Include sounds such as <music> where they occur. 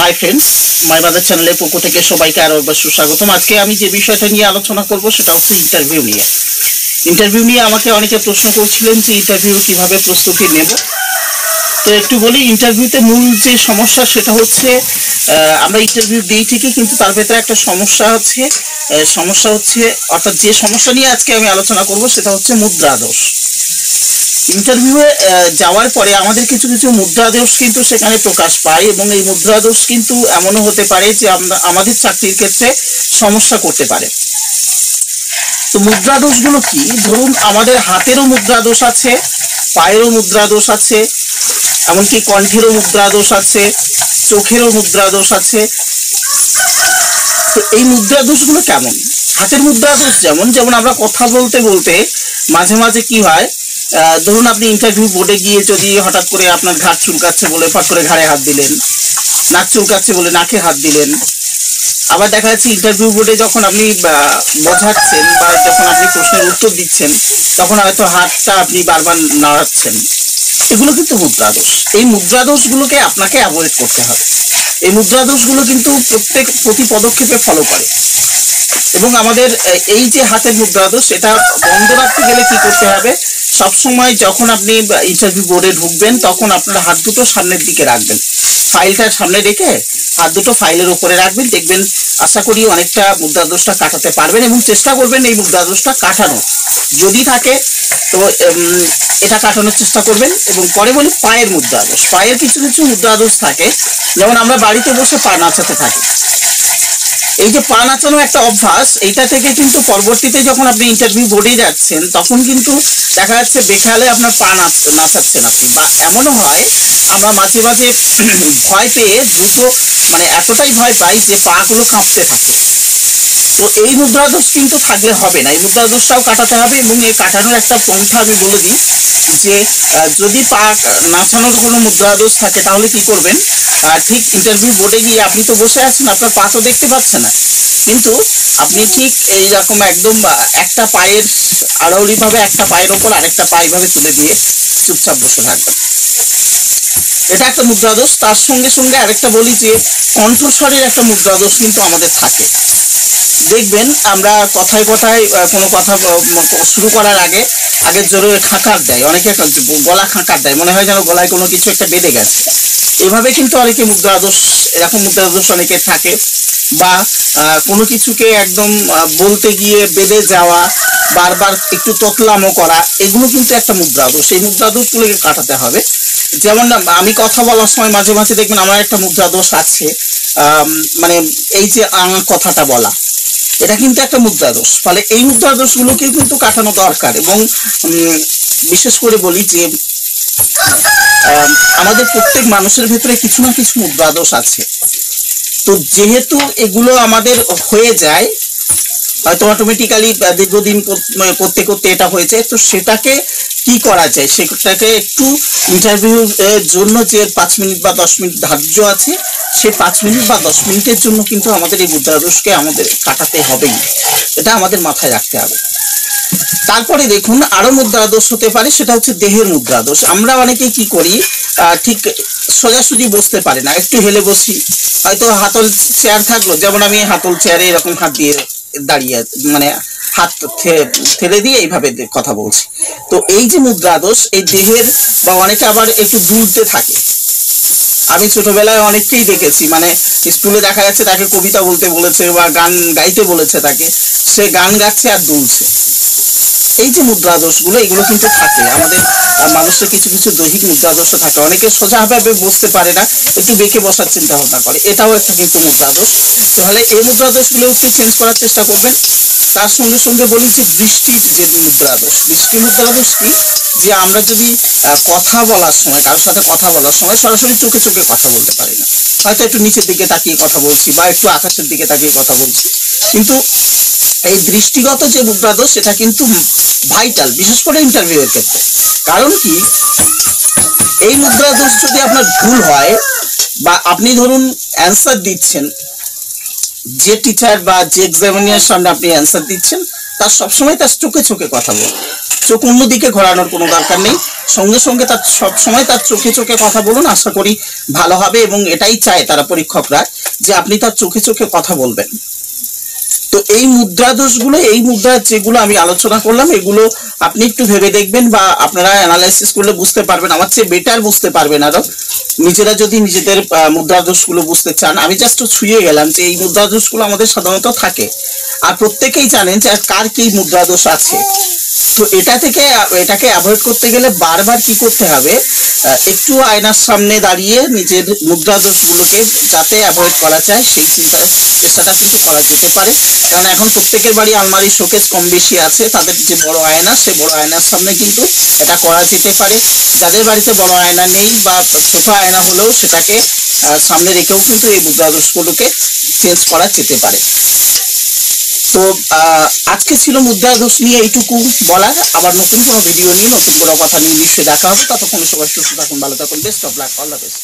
Hi friends my mother চ্যানেলের পক্ষ থেকে সবাইকে আরও একবার সুস্বাগতম। আজকে আমি যে বিষয়টা নিয়ে আলোচনা করব, সেটা হচ্ছে ইন্টারভিউ নিয়ে। ইন্টারভিউ নিয়ে আমাকে অনেকে প্রশ্ন করছিলেন যে ইন্টারভিউ কীভাবে প্রস্তুতি নেব। তো একটু বলি ইন্টারভিউতে মূল যে সমস্যা সেটা হচ্ছে আমরা ইন্টারভিউ দিই ঠিকই, কিন্তু তার ভেতরে একটা সমস্যা আছে সমস্যা হচ্ছে, অর্থাৎ যে সমস্যা নিয়ে আজকে আমি আলোচনা করব, সেটা হচ্ছে মুদ্রা দোষ ইন্টারভিউয়ে যাওয়ার পরে আমাদের কিছু কিছু মুদ্রাদোষ কিন্তু সেখানে প্রকাশ পায় এবং এই মুদ্রাদোষ কিন্তু এমনও হতে পারে যে আমরা, আমাদের চাকরির ক্ষেত্রে সমস্যা করতে পারে। তো মুদ্রাদোষগুলো কি? ধরুন, আমাদের হাতেরও মুদ্রাদোষ আছে, পায়েরও মুদ্রাদোষ আছে, এমনকি কণ্ঠেরও মুদ্রাদোষ আছে, চোখেরও মুদ্রাদোষ আছে। তো এই মুদ্রাদোষগুলো কেমন? হাতের মুদ্রাদোষ যেমন যেমন আমরা কথা বলতে বলতে মাঝে মাঝে কি হয় ধরুন আপনি ইন্টারভিউ বোর্ডে গিয়ে যদি হঠাৎ করে আপনার ঘাট চুলকাচ্ছে বলে ফট করে ঘাড়ে হাত দিলেন, নাক চুলকাচ্ছে বলে নাকে হাত দিলেন, আবার দেখা যাচ্ছে ইন্টারভিউ বোর্ডে যখন আপনি বোঝাচ্ছেন বা যখন আপনি প্রশ্নের উত্তর দিচ্ছেন, তখন হয়তো হাতটা আপনি বারবার নাড়াচ্ছেন। এগুলো কিন্তু মুদ্রা দোষ এই মুদ্রা দোষগুলোকে আপনাকে অ্যাভয়েড করতে হবে। এই মুদ্রা দোষগুলো কিন্তু প্রত্যেক, প্রতি পদক্ষেপে ফলো করে। এবং আমাদের এই যে হাতের মুদ্রা দোষ এটা বন্ধ রাখতে গেলে কি করতে হবে? সবসময় যখন আপনি ইন্টারভিউ বোর্ডে ঢুকবেন, তখন আপনার হাত দুটো সামনের দিকে রাখবেন। ফাইলটা সামনে রেখে হাত দুটো ফাইলের উপরে রাখবেন, দেখবেন আশা করি অনেকটা মুদ্রা দোষটা কাটাতে পারবেন এবং চেষ্টা করবেন এই মুদ্রা দোষটা কাটানো যদি থাকে, তো এটা কাটানোর চেষ্টা করবেন এবং পরে বলি পায়ের মুদ্রা দোষ পায়ের কিছু কিছু মুদ্রা দোষ থাকে, যেমন আমরা বাড়িতে বসে পা নাচাতে থাকি। এই যে পা নাচানো একটা অভ্যাস, এইটা থেকে কিন্তু পরবর্তীতে যখন আপনি ইন্টারভিউ বোর্ডে যাচ্ছেন, তখন কিন্তু দেখা যাচ্ছে বেখালে আপনার পা নাচ, নাচাচ্ছেন আপনি। বা এমনও হয়, আমরা মাঝে মাঝে <clears throat> ভয় পেয়ে দ্রুত মানে এতটাই ভয় পাই যে পা গুলো কাঁপতে থাকে। তো এই মুদ্রাদোষ কিন্তু থাকলে হবে না। এই মুদ্রাদোষটাও কাটাতে হবে এবং এই কাটানোর একটা পন্থা আমি বলে দিই। যে যদি পা নাচানোর কোনো মুদ্রা দোষ থাকে, তাহলে কি করবেন? ঠিক ইন্টারভিউ বোর্ডে গিয়ে আপনি তো বসে আছেন, আপনার পা তো দেখতে পাচ্ছে না। কিন্তু আপনি ঠিক এইরকম একদম একটা পায়ের আড়াউড়ি ভাবে একটা পায়ের ওপর আরেকটা পা এইভাবে তুলে দিয়ে চুপচাপ বসে থাকবেন। এটা একটা মুদ্রা দোষ। তার সঙ্গে সঙ্গে আরেকটা বলি যে, কণ্ঠস্বরের একটা মুদ্রা দোষ কিন্তু আমাদের থাকে। দেখবেন আমরা কথায় কথায় কোনো কথা শুরু করার আগে আগে জোরে খাঁকার দেয়। অনেকে গলা খাঁকার দেয়, মনে হয় যেন গলায় কোনো কিছু একটা বেঁধে গেছে। এভাবে কিন্তু অনেকে মুদ্রা দোষ এরকম মুদ্রা দোষ অনেকে থাকে বা কোনো কিছুকে একদম বলতে গিয়ে বেঁধে যাওয়া, বারবার একটু তোতলামো করা, এগুলো কিন্তু একটা মুদ্রা দোষ এই মুদ্রা দোষগুলোকে কাটাতে হবে। যেমন আমি কথা বলার সময় মাঝে মাঝে দেখবেন আমার একটা মুদ্রা দোষ আছে মানে এই যে আং কথাটা বলা। এটা কিন্তু একটা মুদ্রা দোষ ফলে এই মুদ্রা দোষগুলোকে কিন্তু কাটানো দরকার এবং বিশেষ করে বলি যে আমাদের প্রত্যেক মানুষের ভেতরে কিছু না কিছু মুদ্রা দোষ আছে। তো যেহেতু এগুলো আমাদের হয়ে যায়, হয়তো অটোমেটিক্যালি দীর্ঘদিন মানে করতে করতে এটা হয়েছে, তো সেটাকে কি করা যায়? সেটাকে একটু ইন্টারভিউ জন্য যে পাঁচ মিনিট বা দশ মিনিট ধার্য আছে সে পাঁচ মিনিট বা দশ মিনিটের জন্য কিন্তু আমাদের এই মুদ্রাদোষকে আমাদের কাটাতে হবেই। এটা আমাদের মাথায় রাখতে হবে। তারপরে দেখুন, আরও মুদ্রা দোষ হতে পারে, সেটা হচ্ছে দেহের মুদ্রা দোষ আমরা অনেকে কি করি ঠিক সোজাসুজি বসতে পারে না, একটু হেলে বসি। হয়তো হাতল চেয়ার থাকল, যেমন আমি হাতল চেয়ারে এরকম হাত দিয়ে দাঁড়িয়ে মানে হাত ফেলে দিয়ে এইভাবে কথা বলছি। তো এই যে মুদ্রা দোষ এই দেহের, বা অনেকে আবার একটু দুলতে থাকে আমি ছোটবেলায় অনেককেই দেখেছি মানে স্কুলে দেখা যাচ্ছে তাকে কবিতা বলতে বলেছে বা গান গাইতে বলেছে তাকে, সে গান গাচ্ছে আর দুলছে। এই যে মুদ্রা দোষগুলো এগুলো কিন্তু থাকে। আমাদের মানুষের কিছু কিছু দৈহিক মুদ্রা দোষ থাকে। অনেকে সোজাভাবে বসতে পারে না, একটু বেঁকে বসার চিন্তা ভাবনা করে। এটাও একটা কিন্তু মুদ্রা দোষ তাহলে এই মুদ্রা দোষগুলো একটু চেঞ্জ করার চেষ্টা করবেন। তার সঙ্গে সঙ্গে বলি যে বৃষ্টির যে মুদ্রা দোষ বৃষ্টি মুদ্রা দোষ কি? যে আমরা যদি কথা বলার সময়, কারোর সাথে কথা বলার সময় সরাসরি চোখে চোখে কথা বলতে পারি না। হয়তো একটু নিচের দিকে তাকিয়ে কথা বলছি বা একটু আকাশের দিকে তাকিয়ে কথা বলছি। কিন্তু এই দৃষ্টিগত যে মুদ্রাদোষ সেটা কিন্তু ভাইটাল, বিশেষ করে ইন্টারভিউ এর ক্ষেত্রে। কারণ কি? এই মুদ্রাদোষ যদি আপনার ভুল হয় বা আপনি ধরুন অ্যান্সার দিচ্ছেন যে টিচার বা যে এক্সামিনার সামনে আপনি অ্যান্সার দিচ্ছেন, তার সবসময় তার চোখে চোখে কথা বলুন। চোখ অন্যদিকে ঘোরানোর কোনো দরকার নেই। সঙ্গে সঙ্গে তার সবসময় তার চোখে চোখে কথা বলুন, আশা করি ভালো হবে এবং এটাই চায় তারা পরীক্ষকরা, যে আপনি তার চোখে চোখে কথা বলবেন। তো এই মুদ্রা দোষগুলো এই মুদ্রা যেগুলো আমি আলোচনা করলাম, এগুলো আপনি একটু ভেবে দেখবেন বা আপনারা অ্যানালাইসিস করলে বুঝতে পারবেন। আমার চেয়ে বেটার বুঝতে পারবেন আরও। নিজেরা যদি নিজেদের মুদ্রা দোষগুলো বুঝতে চান, আমি জাস্ট ছুঁয়ে গেলাম যে এই মুদ্রা দোষগুলো আমাদের সাধারণত থাকে। আর প্রত্যেকেই জানেন যে কার কি মুদ্রা দোষ আছে। তো এটা থেকে, এটাকে অ্যাভয়েড করতে গেলে বারবার কি করতে হবে? একটু আয়নার সামনে দাঁড়িয়ে নিজের মুদ্রা দোষগুলোকে যাতে অ্যাভয়েড করা যায়, সেই চিন্তা চেষ্টাটা কিন্তু করা যেতে পারে। কারণ এখন প্রত্যেকের বাড়ি আলমারি, শোকেস কম বেশি আছে। তাদের যে বড় আয়না, সে বড় আয়নার সামনে কিন্তু এটা করা যেতে পারে। যাদের বাড়িতে বড় আয়না নেই বা ছোট আয়না হলেও সেটাকে সামনে রেখেও কিন্তু এই মুদ্রা দোষগুলোকে চেঞ্জ করা যেতে পারে। তো আজকে ছিল মুদ্রা দোষ নিয়ে এইটুকু বলার। আবার নতুন কোনো ভিডিও নিয়ে, নতুন কোনো কথা নিয়ে নিশ্চয়ই দেখা হবে। ততক্ষণ সবাই সুস্থ থাকুন, ভালো থাকুন best of luck all the best